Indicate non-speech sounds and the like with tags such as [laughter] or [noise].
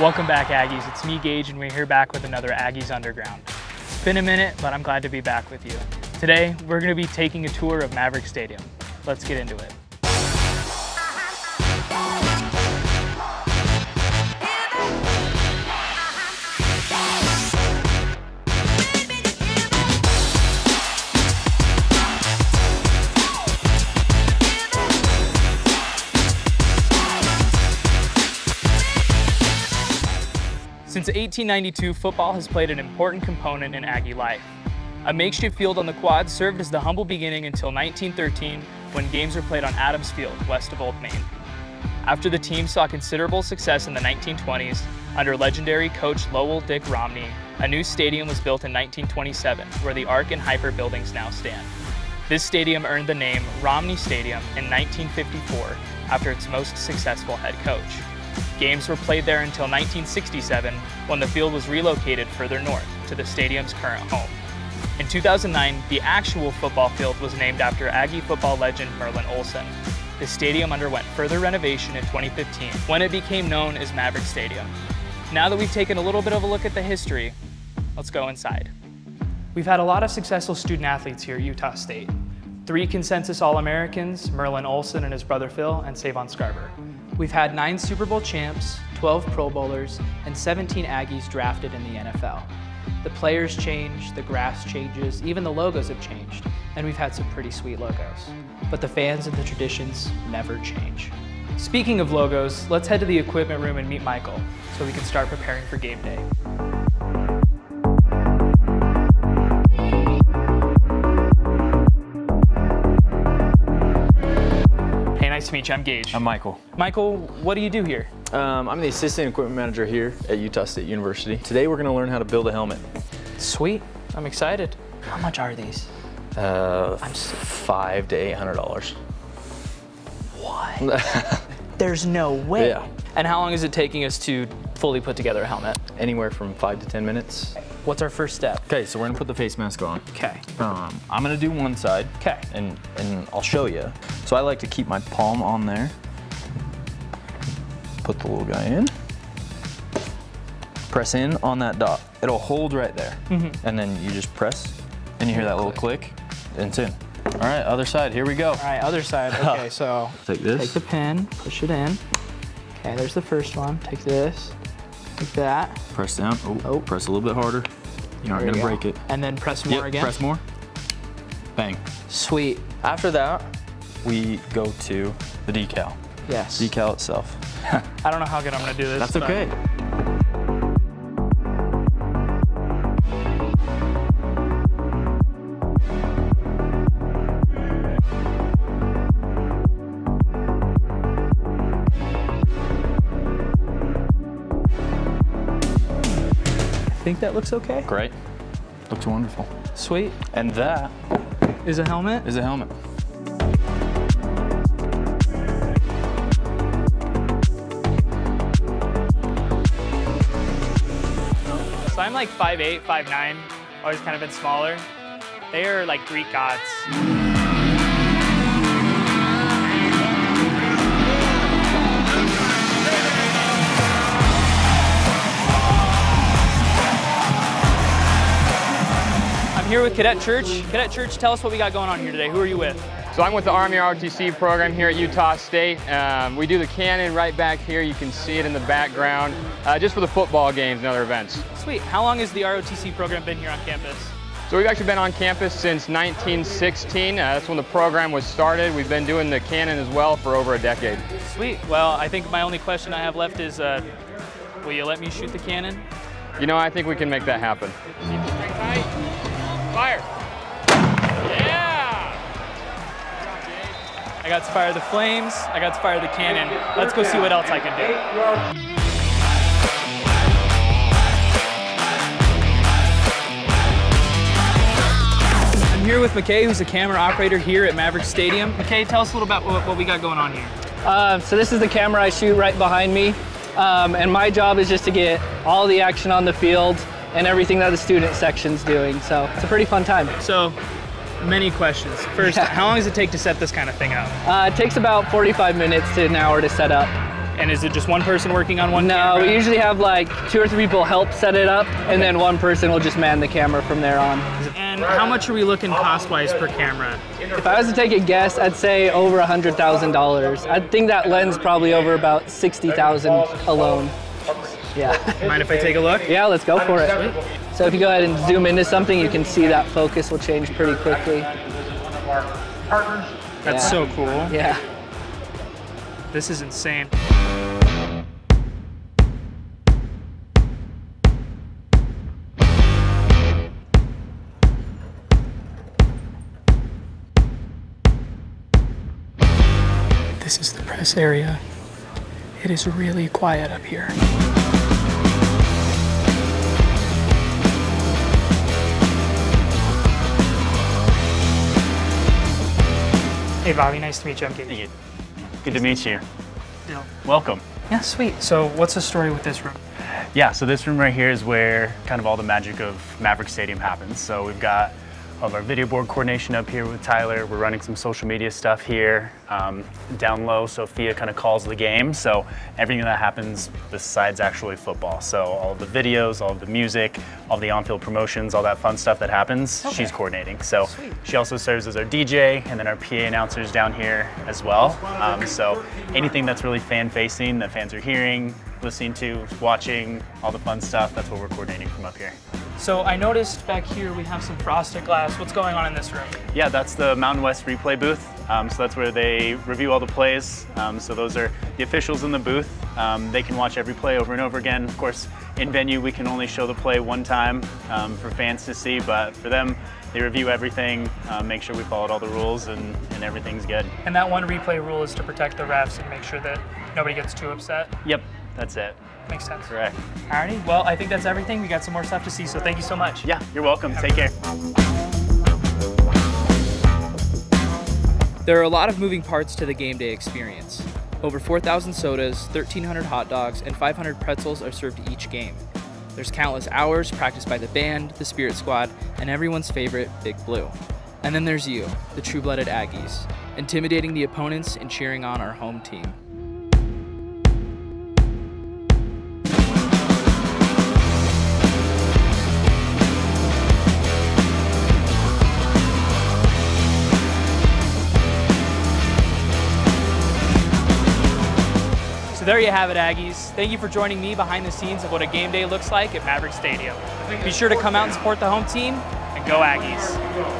Welcome back, Aggies. It's me, Gage, and we're here back with another Aggies Underground. It's been a minute, but I'm glad to be back with you. Today, we're going to be taking a tour of Maverik Stadium. Let's get into it. 1892, football has played an important component in Aggie life. A makeshift field on the quad served as the humble beginning until 1913 when games were played on Adams Field, west of Old Main. After the team saw considerable success in the 1920s, under legendary coach Lowell Dick Romney, a new stadium was built in 1927 where the Arc and HPER buildings now stand. This stadium earned the name Romney Stadium in 1954 after its most successful head coach. Games were played there until 1967 when the field was relocated further north to the stadium's current home. In 2009, the actual football field was named after Aggie football legend Merlin Olsen. The stadium underwent further renovation in 2015 when it became known as Maverik Stadium. Now that we've taken a little bit of a look at the history, let's go inside. We've had a lot of successful student athletes here at Utah State. Three consensus All-Americans, Merlin Olsen and his brother Phil, and Savon Scarver. We've had nine Super Bowl champs, 12 Pro Bowlers, and 17 Aggies drafted in the NFL. The players change, the grass changes, even the logos have changed, and we've had some pretty sweet logos. But the fans and the traditions never change. Speaking of logos, let's head to the equipment room and meet Michael so we can start preparing for game day. Nice to meet you. I'm Gage. I'm Michael. Michael, what do you do here? Um, I'm the assistant equipment manager here at Utah State University. Today we're going to learn how to build a helmet. Sweet. I'm excited. How much are these? Uh, I'm five to eight hundred dollars. What? [laughs] There's no way. Yeah. And how long is it taking us to fully put together a helmet? Anywhere from five to ten minutes. What's our first step? Okay, so we're gonna put the face mask on. Okay. Um, I'm gonna do one side. Okay. And and I'll show you. So I like to keep my palm on there. Put the little guy in. Press in on that dot. It'll hold right there. Mm -hmm. And then you just press, and you hear that little click, and it's in. All right, other side, here we go. All right, other side, [laughs] okay, so. Take this. Take the pin, push it in. Okay, there's the first one. Take this, like that. Press down, oh, oh. press a little bit harder. You aren't gonna break it. And then press more yep, again? press more. Bang. Sweet. After that, we go to the decal. Yes. Decal itself. [laughs] I don't know how good I'm gonna do this. That's okay. Think that looks okay. Great. Looks wonderful. Sweet. And that is a helmet? Is a helmet. So I'm like 5'8", 5'9", always kind of been smaller. They are like Greek gods. Here with Cadet Church. Cadet Church, tell us what we got going on here today. Who are you with? So I'm with the Army ROTC program here at Utah State. Um, we do the cannon right back here. You can see it in the background, uh, just for the football games and other events. Sweet. How long has the ROTC program been here on campus? So we've actually been on campus since 1916. Uh, that's when the program was started. We've been doing the cannon as well for over a decade. Sweet. Well, I think my only question I have left is, uh, will you let me shoot the cannon? You know, I think we can make that happen. Fire. Yeah! I got to fire the flames. I got to fire the cannon. Let's go see what else I can do. I'm here with McKay, who's a camera operator here at Maverik Stadium. McKay, tell us a little about what, what we got going on here. Uh, so this is the camera I shoot right behind me. Um, and my job is just to get all the action on the field and everything that the student section's doing. So it's a pretty fun time. So many questions. First, yeah. how long does it take to set this kind of thing up? Uh, it takes about 45 minutes to an hour to set up. And is it just one person working on one No, camera? we usually have like two or three people help set it up, and then one person will just man the camera from there on. And how much are we looking cost-wise per camera? If I was to take a guess, I'd say over a hundred thousand dollars. I think that lens probably over about sixty thousand alone. Yeah. [laughs] Mind if I take a look? Yeah, let's go for it. So if you go ahead and zoom into something, you can see that focus will change pretty quickly. That's Yeah. so cool. Yeah. This is insane. This is the press area. It is really quiet up here. Hey Bobby, nice to meet you. I'm Katie. Good to meet you. Dill. Welcome. Yeah, sweet. So, what's the story with this room? Yeah, so this room right here is where kind of all the magic of Maverik Stadium happens. So we've got of our video board coordination up here with Tyler. We're running some social media stuff here. Um, down low, Sophia kind of calls the game. So everything that happens besides actually football. So all of the videos, all of the music, all the on-field promotions, all that fun stuff that happens, she's coordinating. So she also serves as our DJ and then our PA announcers down here as well. Um, so anything that's really fan-facing that fans are hearing, listening to, watching, all the fun stuff, that's what we're coordinating from up here. So, I noticed back here we have some frosted glass. What's going on in this room? Yeah, that's the Mountain West replay booth. Um, so that's where they review all the plays. Um, so those are the officials in the booth. Um, they can watch every play over and over again. Of course, in venue we can only show the play one time um, for fans to see, but for them, they review everything, uh, make sure we followed all the rules, and, and everything's good. And that one replay rule is to protect the refs and make sure that nobody gets too upset. Yep, that's it. Makes sense. Correct. Alrighty. Well, I think that's everything. We got some more stuff to see, so thank you so much. Yeah, you're welcome. Take care. There are a lot of moving parts to the game day experience. Over 4,000 sodas, 1,300 hot dogs, and 500 pretzels are served each game. There's countless hours practiced by the band, the Spirit Squad, and everyone's favorite, Big Blue. And then there's you, the true blooded Aggies, intimidating the opponents and cheering on our home team. So there you have it, Aggies. Thank you for joining me behind the scenes of what a game day looks like at Maverik Stadium. Be sure to come out and support the home team, and go Aggies.